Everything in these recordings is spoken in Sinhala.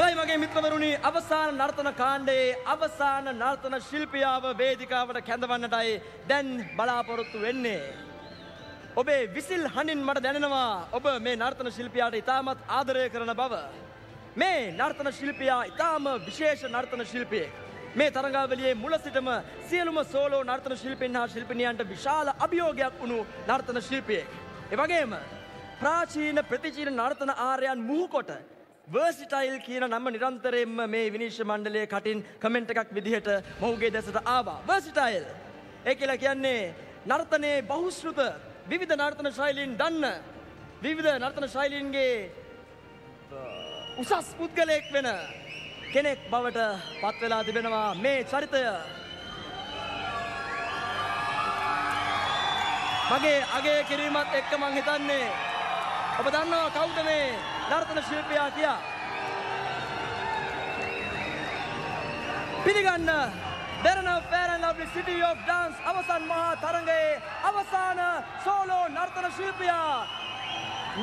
හොයි මගේ මිත්‍රවරුණි අවසාන නර්තන කාණ්ඩයේ අවසාන නර්තන ශිල්පියාව වේදිකාවට කැඳවන්නටයි දැන් බලාපොරොත්තු වෙන්නේ. ඔබේ විසිල් හඬින් මට දැනෙනවා ඔබ මේ නර්තන ශිල්පියාට ඉතාමත් ආදරය කරන බව. මේ නර්තන ශිල්පියා ඉතාම විශේෂ නර්තන ශිල්පියෙක්. මේ තරඟාවලියේ මුල සිටම සියලුම සෝලෝ නර්තන ශිල්පීන් හා ශිල්පිනියන්ට විශාල අභියෝගයක් වුණු නර්තන ශිල්පියෙක්. එවගේම ප්‍රාචීන ප්‍රතිචීන නර්තන ආර්යයන් මුහුකොට වර්සිටයිල් කියන නම නිරන්තරයෙන්ම මේ විනිශ්චය මණ්ඩලයේ කටින් කමෙන්ට් එකක් විදිහට මොහුගේ දැසට ආවා. වර්සිටයිල්. ඒ කියලා කියන්නේ නර්තනයේ බහුශ්‍රෘත විවිධ නර්තන ශෛලීන් දන්න විවිධ නර්තන ශෛලීන්ගේ උසස් පුද්ගලයෙක් වෙන කෙනෙක් බවට පත් වෙලා තිබෙනවා මේ චරිතය. මගේ අගේ කිරීමත් එක්ක මං හිතන්නේ ඔබ දන්නවා කවුද මේ නර්තන ශිල්පියා කියා. පිළිගන්න Derana Fair and Lovely City of Dance අවසන් මහා තරඟයේ අවසාන සෝලෝ නර්තන ශිල්පියා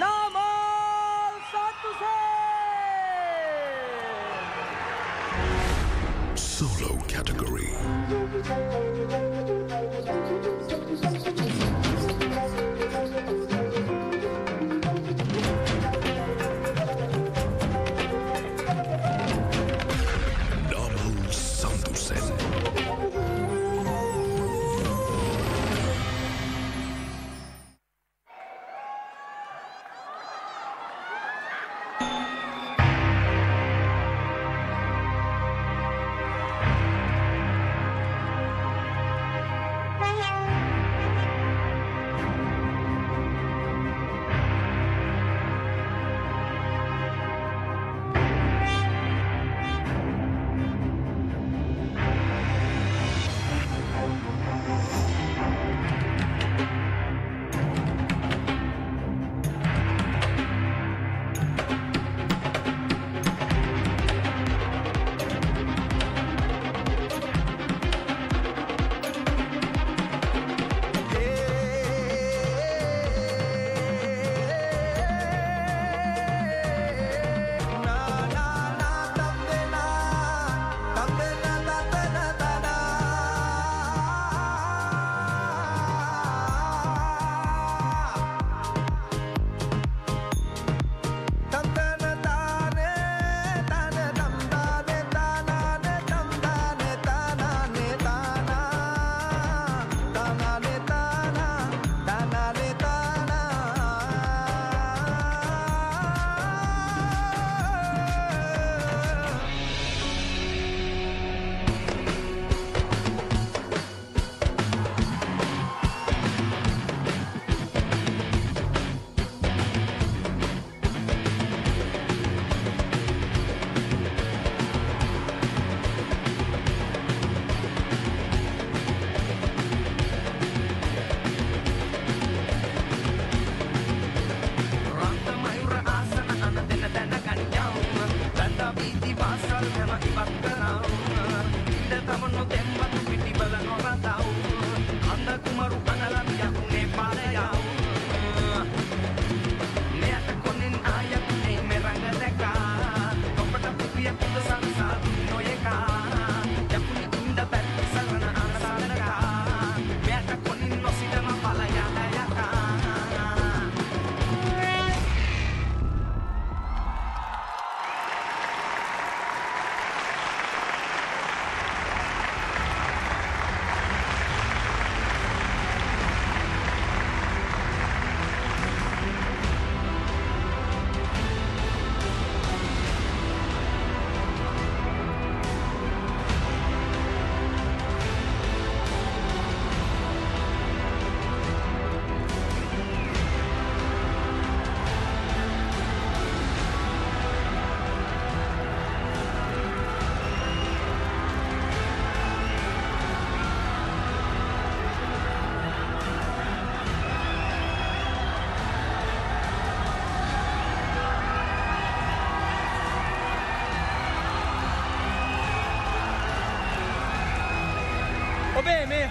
නාමල් සත්තුසේ Solo category.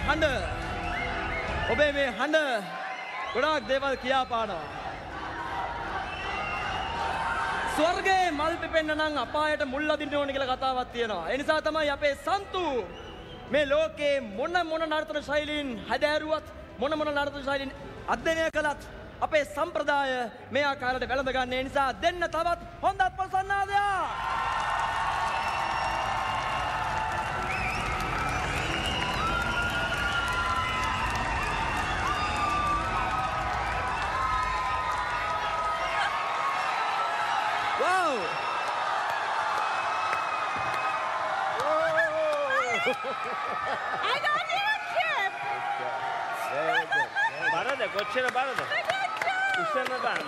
හඬ ඔබේ මේ හඬ ගොඩාක් දේවල් කියා පානවා. ස්වර්ගේ මල් පිපෙන්න්න නම් අපායට මුල් අදින්න ඕන කියලා කතාවත් තියෙනවා. එනිසා තමයි අපේ සන්තු මේ ලෝකේ මොන මොන නර්තන ශෛලීන් හැදෑරුවත් මොන මොන නර්තන ශෛලීන් අධ්‍යයනය කළත් අපේ සම්ප්‍රදාය මේ ආකාරයට වැළඳ ගන්න ඒ නිසා දෙන්න තවත් හොඳත් ප්‍රසන්නාදයා. I don't even care. බරද කොච්චර බරද උස්සන්න බන්න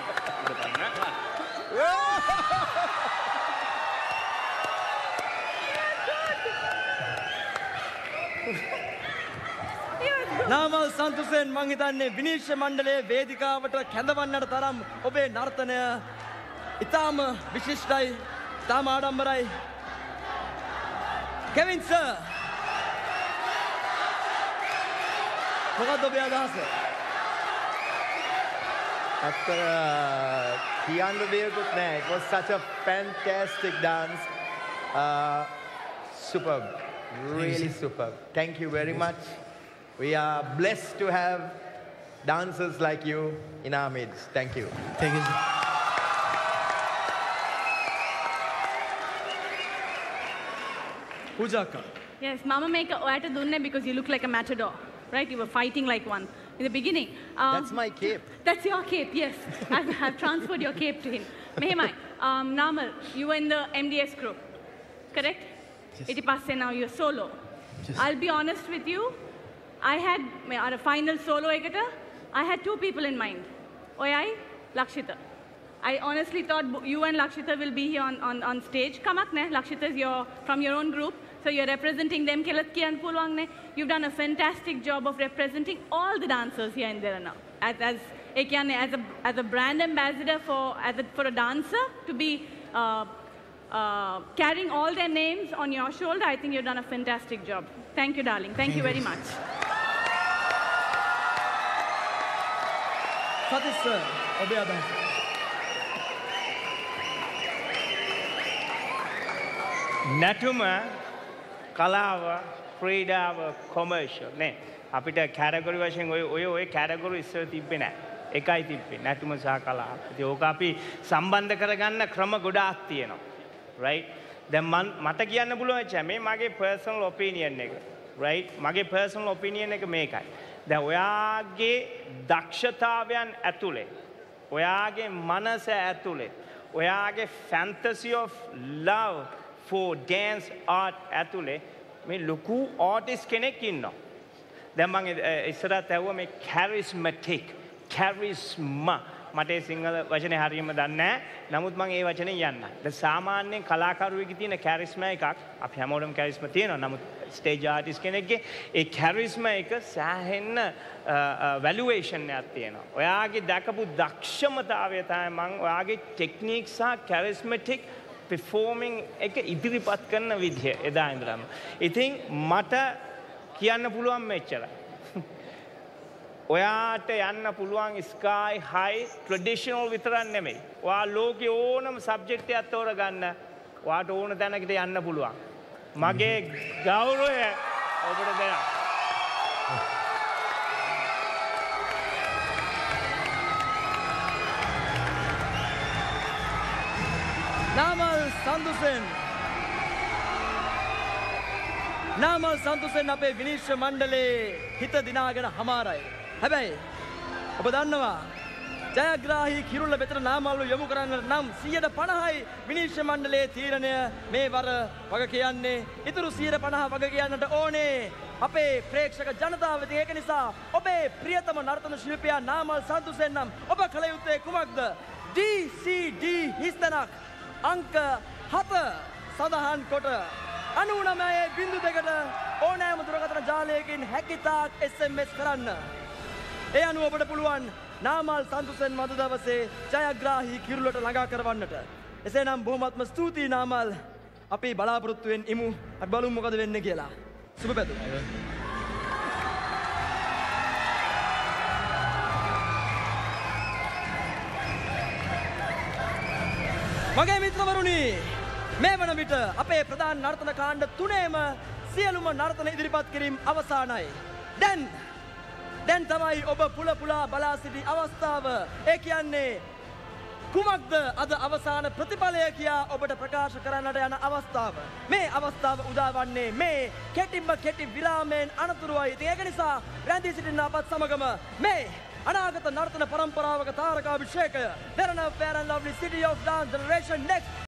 බන්න නාමල් සන්තුසෙන් මං හිතන්නේ විනිශ්්‍ය මණ්ඩලයේ වේදිකාවට කැඳවන්නට තරම් ඔබේ නර්තනය ඉතාම විශිෂ්ටයි තාම ආඩම්බරයි Fakat o bir daha আছে After uh, Diyan it was such a fantastic dance. Uh, superb, really superb. Thank you very much. We are blessed to have dancers like you in our midst. Thank you. Thank you. Pujaka. Yes, Mama, make a oata dunne because you look like a matador right? You were fighting like one in the beginning. Um, that's my cape. That's your cape, yes. I've, I've transferred your cape to him. Mehmai, um, Namal, you were in the MDS group, correct? Yes. Itipasse now, you're solo. Yes. I'll be honest with you. I had, at a final solo ekata, I had two people in mind. Oyai, Lakshita. I honestly thought you and Lakshita will be here on, on, on stage. Kamakne, Lakshita is your, from your own group. So you're representing them, MKLSK and Pulwangne. You've done a fantastic job of representing all the dancers here in Dirana. As, as, as, a, as a brand ambassador for, as a, for a dancer to be uh, uh, carrying all their names on your shoulder, I think you've done a fantastic job. Thank you, darling. Thank, you very much. Fatih sir, obey Natuma කලාව ක්‍රීඩාව කොමර්ෂල් නේ අපිට කැරගොරි වශයෙන් ඔය ඔය ඔය කැරගොරු ඉස්සර තිබ්බේ නෑ එකයි තිබ්බේ නැටුම සහ කලාව. ඉතින් ඕක අපි සම්බන්ධ කරගන්න ක්‍රම ගොඩාක් තියෙනවා. right දැන් මන් මට කියන්න පුළුවන් ච මේ මගේ personal opinion එක. right මගේ personal opinion එක මේකයි. දැන් ඔයාගේ දක්ෂතාවයන් ඇතුලේ ඔයාගේ මනස ඇතුලේ ඔයාගේ fantasy of love for dance art ඇතුලේ මේ ලොකු ආටිස් කෙනෙක් ඉන්නවා. දැන් මං ඉස්සරහත් ඇහුවා මේ charismatic charisma මට ඒ සිංහල වචනේ හරියම දන්නේ නැහැ. නමුත් මං ඒ වචනේ යන්න. දැන් සාමාන්‍යයෙන් කලාකරුවෙකුගේ තියෙන charisma එකක් අපි හැමෝටම charisma තියෙනවා. නමුත් stage artist කෙනෙක්ගේ ඒ charisma එක සෑහෙන්න valuation එකක් තියෙනවා. ඔයාගේ දැකපු දක්ෂමතාවය තමයි මං ඔයාගේ technique සහ charismatic performing එක ඉදිරිපත් කරන විදිහ එදා ඉඳලම. ඉතින් මට කියන්න පුළුවන් මෙච්චරයි. ඔයාට යන්න පුළුවන් ස්කායි හයි ට්‍රඩිෂනල් විතරන්න නෙමෙයි. වා ලෝක ඕනම සබ්ජෙක්ටය අත්තෝර ගන්න වාට ඕන තැනකට යන්න පුළුවන්. මගේ ගෞරෝය ඔබට දෙනා. නාමල් සන්දුසෙන් නාමල් සන්තුසෙන් අපේ විනිශ්්‍ය මණ්ඩලේ හිත දිනාගෙන හමාරයි. හැබැයි ඔබ දන්නවා ජයග්‍රාහි කිරුල්ල වෙතර නාමල්ලු යොමු කරන්න නම් සියයට පණහයි විනිශ්්‍ය මණ්ඩලේ තීරණය මේ වර වග කියන්නේ ඉතුරු සියයට පණහ වග කියන්නට ඕනේ අපේ ප්‍රේක්ෂක ජනතාවති ඒක නිසා ඔබේ ප්‍රියතම නර්තන ශිල්පයා නාමල් සන්තුසෙන් නම් ඔබ කළයුත්තේ කුමක්ද DCD හිස්තනක් අංක හත සඳහන් කොට අනුනමයේ බිඳු දෙකට ඕනෑම දුරකථන ජාලයකින් හැකිතාක් SMS කරන්න. ඒ අනුව ඔබට පුළුවන් නාමල් සන්තුසෙන් මද දවසේ ජයග්‍රාහි කිරුලට ළඟා කරවන්නට. එසේ නම් බොහොමත්ම ස්තුතියි නාමල් අපි බලාපොරොත්තුවෙන් ඉමු අත් බලුම් මොකද වෙන්න කියලා. සුබ පැතු. මගේ මිත්‍රවරුණි මේ වන විට අපේ ප්‍රධාන නර්තන කාණ්ඩ තුනේම සියලුම නර්තන ඉදිරිපත් කිරීම අවසානයි. දැන් දැන් තමයි ඔබ පුල පුලා බලා සිටි අවස්ථාව ඒ කියන්නේ කුමක්ද අද අවසාන ප්‍රතිඵලය කියා ඔබට ප්‍රකාශ කරන්නට යන අවස්ථාව. මේ අවස්ථාව උදාවන්නේ මේ කෙටිම්ම කෙටි විරාමයෙන් අනතුරුවයි. ඉතින් ඒක නිසා රැඳී සිටින්න අපත් සමගම මේ අනාගත නර්තන පරම්පරාවක තාරකාභිෂේකය Derana fair and lovely city of dance generation next